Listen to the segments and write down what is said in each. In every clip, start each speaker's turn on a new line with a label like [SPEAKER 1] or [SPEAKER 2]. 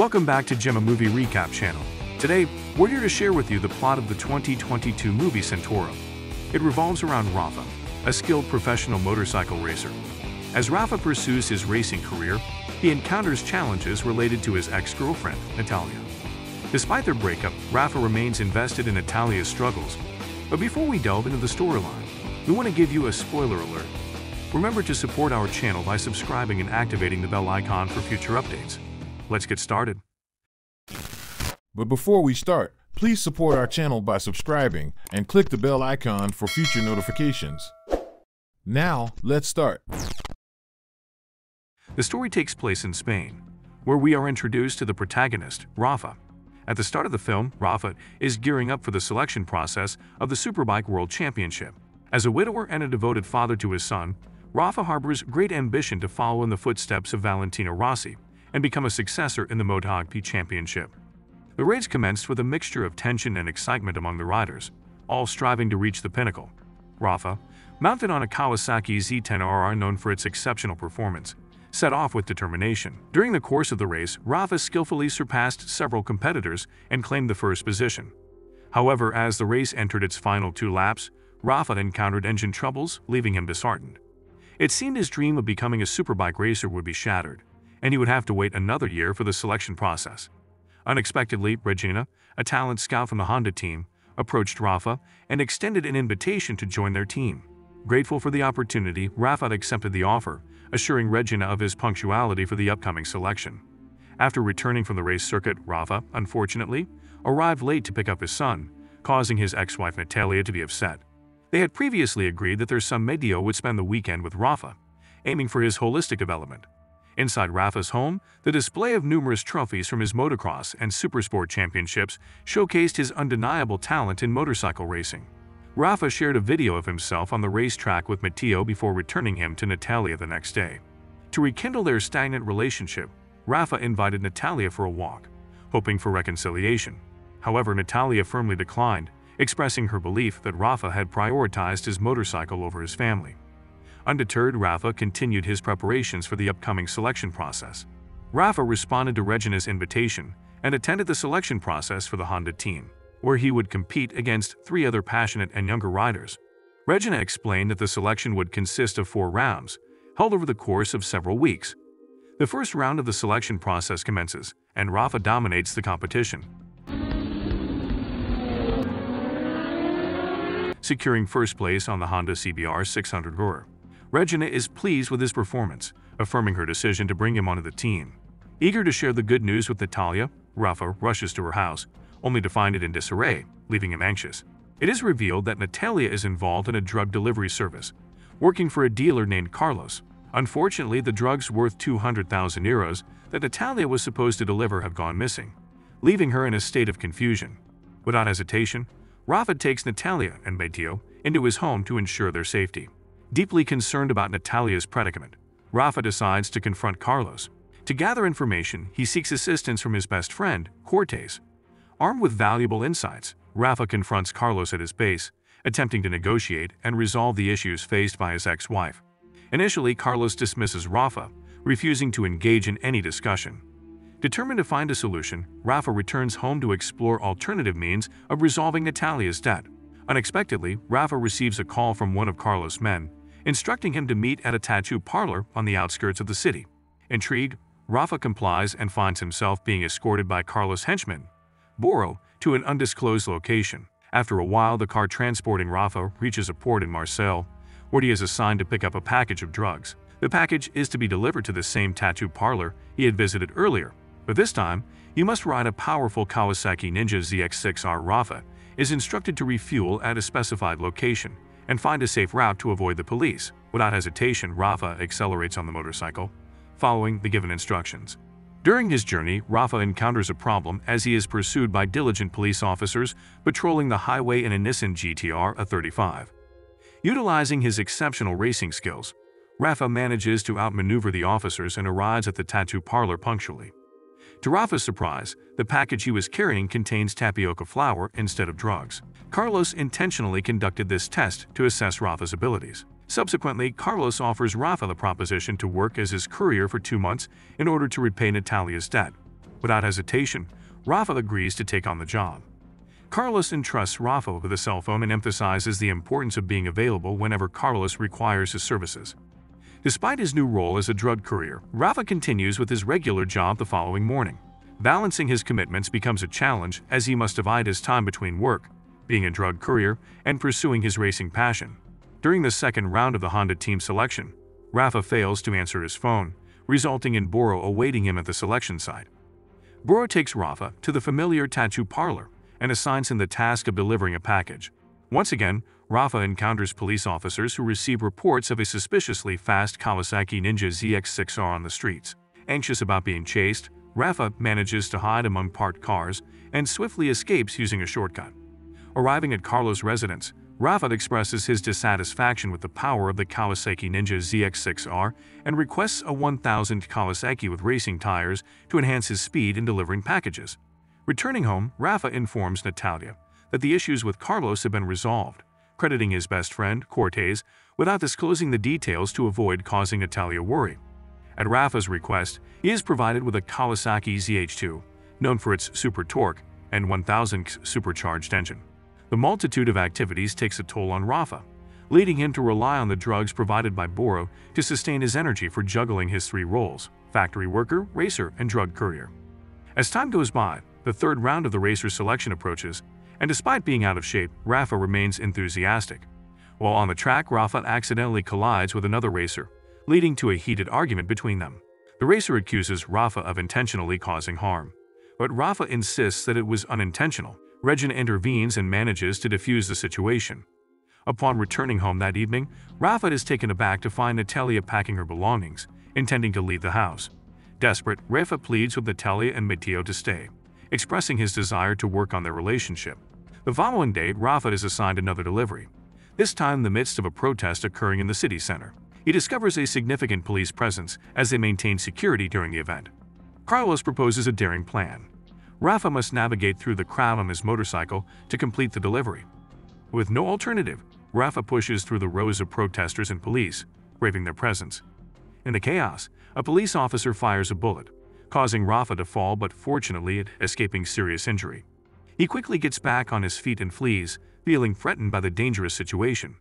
[SPEAKER 1] Welcome back to Gemma Movie Recap channel. Today, we're here to share with you the plot of the 2022 movie Centauro. It revolves around Rafa, a skilled professional motorcycle racer. As Rafa pursues his racing career, he encounters challenges related to his ex-girlfriend, Natalia. Despite their breakup, Rafa remains invested in Natalia's struggles. But before we delve into the storyline, we want to give you a spoiler alert. Remember to support our channel by subscribing and activating the bell icon for future updates. Let's get started.
[SPEAKER 2] But before we start, please support our channel by subscribing and click the bell icon for future notifications. Now, let's start.
[SPEAKER 1] The story takes place in Spain, where we are introduced to the protagonist, Rafa. At the start of the film, Rafa is gearing up for the selection process of the Superbike World Championship. As a widower and a devoted father to his son, Rafa harbors great ambition to follow in the footsteps of Valentino Rossi and become a successor in the MotoGP Championship. The race commenced with a mixture of tension and excitement among the riders, all striving to reach the pinnacle. Rafa, mounted on a Kawasaki Z10RR known for its exceptional performance, set off with determination. During the course of the race, Rafa skillfully surpassed several competitors and claimed the first position. However, as the race entered its final two laps, Rafa encountered engine troubles, leaving him disheartened. It seemed his dream of becoming a superbike racer would be shattered, and he would have to wait another year for the selection process. Unexpectedly, Regina, a talent scout from the Honda team, approached Rafa and extended an invitation to join their team. Grateful for the opportunity, Rafa accepted the offer, assuring Regina of his punctuality for the upcoming selection. After returning from the race circuit, Rafa, unfortunately, arrived late to pick up his son, causing his ex-wife Natalia to be upset. They had previously agreed that their son Mateo would spend the weekend with Rafa, aiming for his holistic development. Inside Rafa's home, the display of numerous trophies from his motocross and supersport championships showcased his undeniable talent in motorcycle racing. Rafa shared a video of himself on the racetrack with Matteo before returning him to Natalia the next day. To rekindle their stagnant relationship, Rafa invited Natalia for a walk, hoping for reconciliation. However, Natalia firmly declined, expressing her belief that Rafa had prioritized his motorcycle over his family. Undeterred, Rafa continued his preparations for the upcoming selection process. Rafa responded to Regina's invitation and attended the selection process for the Honda team, where he would compete against three other passionate and younger riders. Regina explained that the selection would consist of four rounds, held over the course of several weeks. The first round of the selection process commences, and Rafa dominates the competition. Securing first place on the Honda CBR 600 Roar. Regina is pleased with his performance, affirming her decision to bring him onto the team. Eager to share the good news with Natalia, Rafa rushes to her house, only to find it in disarray, leaving him anxious. It is revealed that Natalia is involved in a drug delivery service, working for a dealer named Carlos. Unfortunately, the drugs worth 200,000 euros that Natalia was supposed to deliver have gone missing, leaving her in a state of confusion. Without hesitation, Rafa takes Natalia and Matteo into his home to ensure their safety. Deeply concerned about Natalia's predicament, Rafa decides to confront Carlos. To gather information, he seeks assistance from his best friend, Cortez. Armed with valuable insights, Rafa confronts Carlos at his base, attempting to negotiate and resolve the issues faced by his ex-wife. Initially, Carlos dismisses Rafa, refusing to engage in any discussion. Determined to find a solution, Rafa returns home to explore alternative means of resolving Natalia's debt. Unexpectedly, Rafa receives a call from one of Carlos' men, instructing him to meet at a tattoo parlor on the outskirts of the city. Intrigued, Rafa complies and finds himself being escorted by Carlos' henchman, Boro, to an undisclosed location. After a while, the car transporting Rafa reaches a port in Marseille, where he is assigned to pick up a package of drugs. The package is to be delivered to the same tattoo parlor he had visited earlier, but this time, you must ride a powerful Kawasaki Ninja ZX6R Rafa is instructed to refuel at a specified location and find a safe route to avoid the police. Without hesitation, Rafa accelerates on the motorcycle, following the given instructions. During his journey, Rafa encounters a problem as he is pursued by diligent police officers patrolling the highway in a Nissan GTR R35. Utilizing his exceptional racing skills, Rafa manages to outmaneuver the officers and arrives at the tattoo parlor punctually. To Rafa's surprise, the package he was carrying contains tapioca flour instead of drugs. Carlos intentionally conducted this test to assess Rafa's abilities. Subsequently, Carlos offers Rafa the proposition to work as his courier for two months in order to repay Natalia's debt. Without hesitation, Rafa agrees to take on the job. Carlos entrusts Rafa with a cell phone and emphasizes the importance of being available whenever Carlos requires his services. Despite his new role as a drug courier, Rafa continues with his regular job the following morning. Balancing his commitments becomes a challenge as he must divide his time between work, being a drug courier, and pursuing his racing passion. During the second round of the Honda team selection, Rafa fails to answer his phone, resulting in Boro awaiting him at the selection site. Boro takes Rafa to the familiar tattoo parlor and assigns him the task of delivering a package. Once again, Rafa encounters police officers who receive reports of a suspiciously fast Kawasaki Ninja ZX6R on the streets. Anxious about being chased, Rafa manages to hide among parked cars and swiftly escapes using a shortcut. Arriving at Carlos' residence, Rafa expresses his dissatisfaction with the power of the Kawasaki Ninja ZX6R and requests a 1000 Kawasaki with racing tires to enhance his speed in delivering packages. Returning home, Rafa informs Natalia that the issues with Carlos have been resolved, crediting his best friend, Cortez, without disclosing the details to avoid causing Natalia worry. At Rafa's request, he is provided with a Kawasaki ZH2, known for its super torque and 1000 supercharged engine. The multitude of activities takes a toll on Rafa, leading him to rely on the drugs provided by Boro to sustain his energy for juggling his three roles factory worker, racer, and drug courier. As time goes by, the third round of the racer selection approaches, and despite being out of shape, Rafa remains enthusiastic. While on the track, Rafa accidentally collides with another racer, leading to a heated argument between them. The racer accuses Rafa of intentionally causing harm, but Rafa insists that it was unintentional Regina intervenes and manages to defuse the situation. Upon returning home that evening, Rafa is taken aback to find Natalia packing her belongings, intending to leave the house. Desperate, Rafa pleads with Natalia and Mateo to stay, expressing his desire to work on their relationship. The following day, Rafa is assigned another delivery, this time in the midst of a protest occurring in the city center. He discovers a significant police presence as they maintain security during the event. Carlos proposes a daring plan. Rafa must navigate through the crowd on his motorcycle to complete the delivery. With no alternative, Rafa pushes through the rows of protesters and police, braving their presence. In the chaos, a police officer fires a bullet, causing Rafa to fall but fortunately escaping serious injury. He quickly gets back on his feet and flees, feeling threatened by the dangerous situation.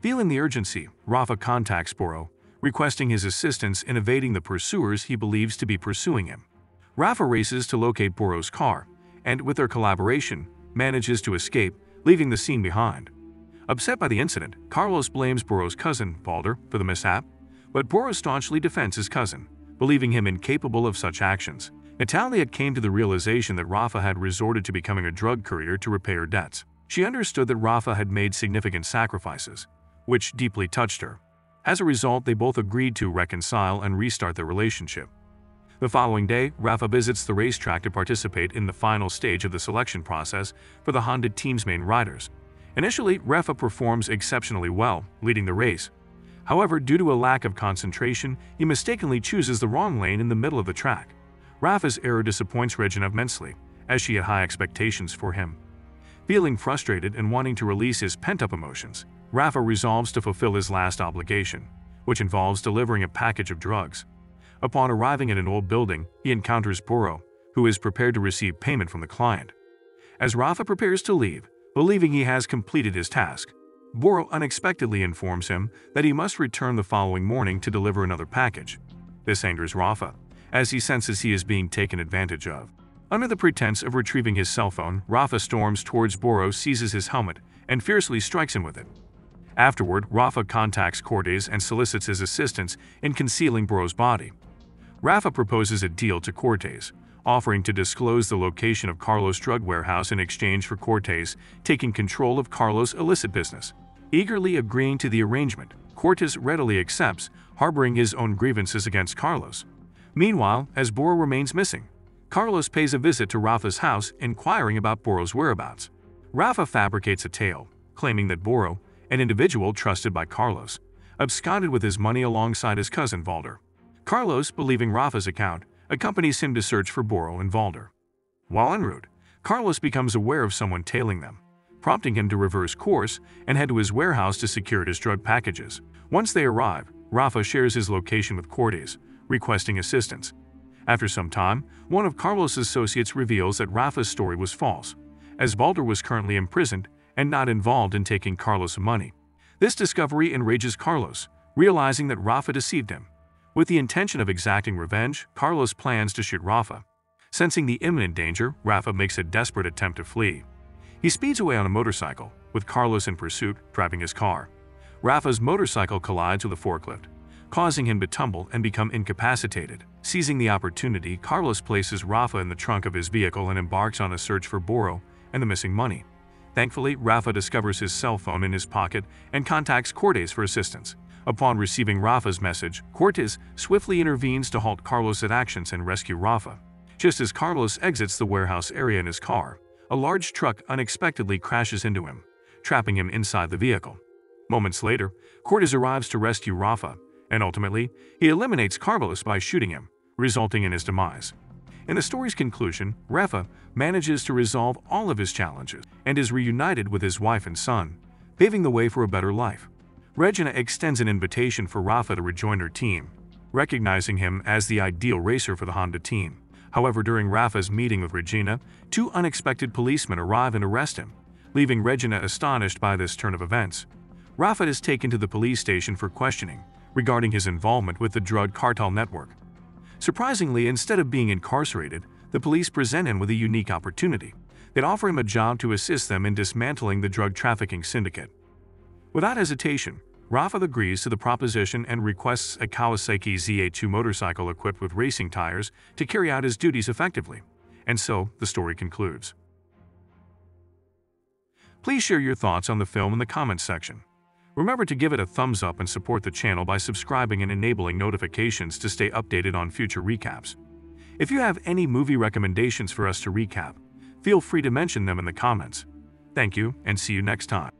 [SPEAKER 1] Feeling the urgency, Rafa contacts Boro, requesting his assistance in evading the pursuers he believes to be pursuing him. Rafa races to locate Boro's car, and with their collaboration, manages to escape, leaving the scene behind. Upset by the incident, Carlos blames Boro's cousin, Balder, for the mishap, but Boro staunchly defends his cousin, believing him incapable of such actions. Natalia came to the realization that Rafa had resorted to becoming a drug courier to repay her debts. She understood that Rafa had made significant sacrifices, which deeply touched her. As a result, they both agreed to reconcile and restart their relationship. The following day, Rafa visits the racetrack to participate in the final stage of the selection process for the Honda team's main riders. Initially, Rafa performs exceptionally well, leading the race. However, due to a lack of concentration, he mistakenly chooses the wrong lane in the middle of the track. Rafa's error disappoints Regina immensely, as she had high expectations for him. Feeling frustrated and wanting to release his pent-up emotions, Rafa resolves to fulfill his last obligation, which involves delivering a package of drugs. Upon arriving at an old building, he encounters Boro, who is prepared to receive payment from the client. As Rafa prepares to leave, believing he has completed his task, Boro unexpectedly informs him that he must return the following morning to deliver another package. This angers Rafa, as he senses he is being taken advantage of. Under the pretense of retrieving his cell phone, Rafa storms towards Boro, seizes his helmet, and fiercely strikes him with it. Afterward, Rafa contacts Cortez and solicits his assistance in concealing Boro's body. Rafa proposes a deal to Cortez, offering to disclose the location of Carlos' drug warehouse in exchange for Cortez taking control of Carlos' illicit business. Eagerly agreeing to the arrangement, Cortez readily accepts, harboring his own grievances against Carlos. Meanwhile, as Boro remains missing, Carlos pays a visit to Rafa's house inquiring about Boro's whereabouts. Rafa fabricates a tale, claiming that Boro, an individual trusted by Carlos, absconded with his money alongside his cousin Valder. Carlos, believing Rafa's account, accompanies him to search for Boro and Valder. While en route, Carlos becomes aware of someone tailing them, prompting him to reverse course and head to his warehouse to secure his drug packages. Once they arrive, Rafa shares his location with Cortez, requesting assistance. After some time, one of Carlos' associates reveals that Rafa's story was false, as Balder was currently imprisoned and not involved in taking Carlos' money. This discovery enrages Carlos, realizing that Rafa deceived him. With the intention of exacting revenge, Carlos plans to shoot Rafa. Sensing the imminent danger, Rafa makes a desperate attempt to flee. He speeds away on a motorcycle, with Carlos in pursuit, driving his car. Rafa's motorcycle collides with a forklift, causing him to tumble and become incapacitated. Seizing the opportunity, Carlos places Rafa in the trunk of his vehicle and embarks on a search for Boro and the missing money. Thankfully, Rafa discovers his cell phone in his pocket and contacts Cortez for assistance. Upon receiving Rafa's message, Cortez swiftly intervenes to halt Carlos' actions and rescue Rafa. Just as Carlos exits the warehouse area in his car, a large truck unexpectedly crashes into him, trapping him inside the vehicle. Moments later, Cortez arrives to rescue Rafa, and ultimately, he eliminates Carlos by shooting him, resulting in his demise. In the story's conclusion, Rafa manages to resolve all of his challenges and is reunited with his wife and son, paving the way for a better life. Regina extends an invitation for Rafa to rejoin her team, recognizing him as the ideal racer for the Honda team. However, during Rafa's meeting with Regina, two unexpected policemen arrive and arrest him, leaving Regina astonished by this turn of events. Rafa is taken to the police station for questioning regarding his involvement with the drug cartel network. Surprisingly, instead of being incarcerated, the police present him with a unique opportunity. They offer him a job to assist them in dismantling the drug trafficking syndicate. Without hesitation, Rafa agrees to the proposition and requests a Kawasaki ZH2 motorcycle equipped with racing tires to carry out his duties effectively. And so, the story concludes. Please share your thoughts on the film in the comments section. Remember to give it a thumbs up and support the channel by subscribing and enabling notifications to stay updated on future recaps. If you have any movie recommendations for us to recap, feel free to mention them in the comments. Thank you and see you next time.